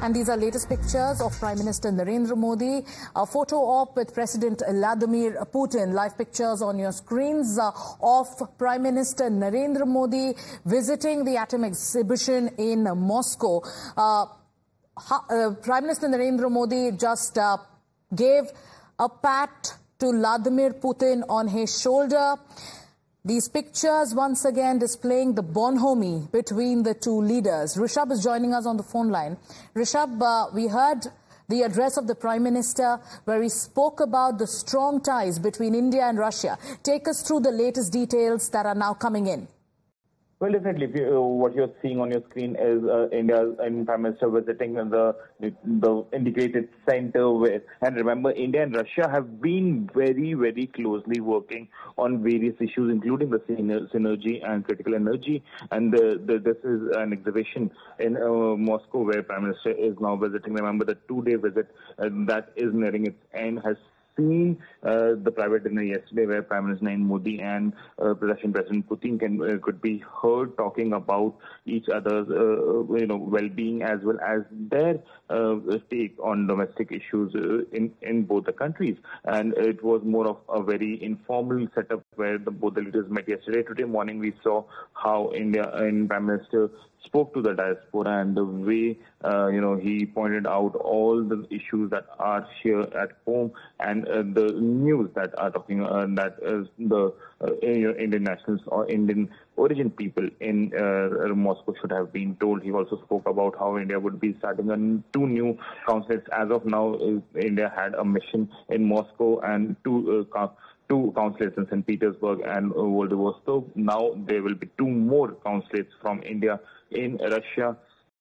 And these are latest pictures of Prime Minister Narendra Modi. A photo op with President Vladimir Putin. Live pictures on your screens uh, of Prime Minister Narendra Modi visiting the atom exhibition in Moscow. Uh, uh, Prime Minister Narendra Modi just uh, gave a pat to Vladimir Putin on his shoulder. These pictures once again displaying the bonhomie between the two leaders. Rishabh is joining us on the phone line. Rishabh, uh, we heard the address of the Prime Minister where he spoke about the strong ties between India and Russia. Take us through the latest details that are now coming in. Well, definitely. You, uh, what you're seeing on your screen is uh, India's Prime Minister visiting the the integrated center. With, and remember, India and Russia have been very, very closely working on various issues, including the synergy and critical energy. And the, the, this is an exhibition in uh, Moscow where Prime Minister is now visiting. Remember, the two-day visit uh, that is nearing its end has seen uh, the private dinner yesterday where Prime Minister Narendra Modi and uh, Russian President Putin can, uh, could be heard talking about each other's uh, you know well-being as well as their uh, take on domestic issues uh, in in both the countries. And it was more of a very informal setup where the, both the leaders met yesterday. Today morning we saw how India and Prime Minister spoke to the diaspora and the way uh, you know he pointed out all the issues that are here at home and the news that are talking uh, that the uh, Indian nationals or Indian origin people in uh, Moscow should have been told. He also spoke about how India would be starting on two new consulates. As of now, India had a mission in Moscow and two uh, two consulates in St. Petersburg and Vladivostok. Now there will be two more consulates from India in Russia.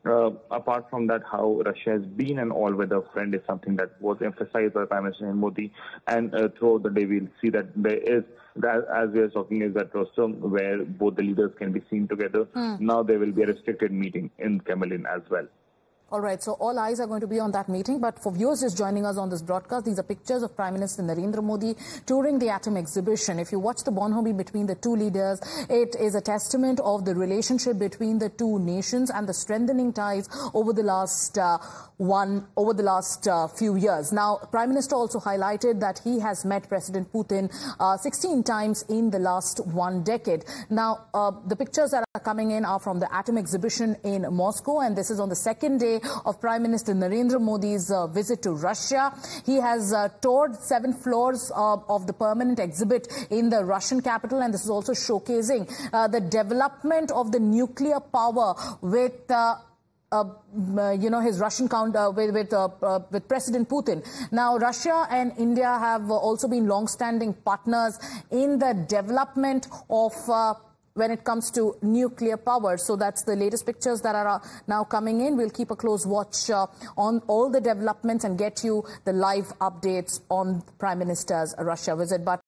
Uh, apart from that, how Russia has been an all-weather friend is something that was emphasized by Prime Minister Modi. And uh, throughout the day, we'll see that there is, as we are talking, is that rostrum where both the leaders can be seen together. Mm. Now there will be a restricted meeting in Kremlin as well. All right, so all eyes are going to be on that meeting. But for viewers just joining us on this broadcast, these are pictures of Prime Minister Narendra Modi touring the Atom exhibition. If you watch the bonhomie between the two leaders, it is a testament of the relationship between the two nations and the strengthening ties over the last uh, one over the last uh, few years. Now, Prime Minister also highlighted that he has met President Putin uh, 16 times in the last one decade. Now, uh, the pictures that are coming in are from the Atom exhibition in Moscow, and this is on the second day of Prime Minister Narendra Modi's uh, visit to Russia. He has uh, toured seven floors uh, of the permanent exhibit in the Russian capital, and this is also showcasing uh, the development of the nuclear power with uh, uh, you know, his Russian counter with with, uh, uh, with President Putin. Now, Russia and India have also been long-standing partners in the development of when it comes to nuclear power. So that's the latest pictures that are uh, now coming in. We'll keep a close watch uh, on all the developments and get you the live updates on Prime Minister's Russia visit. But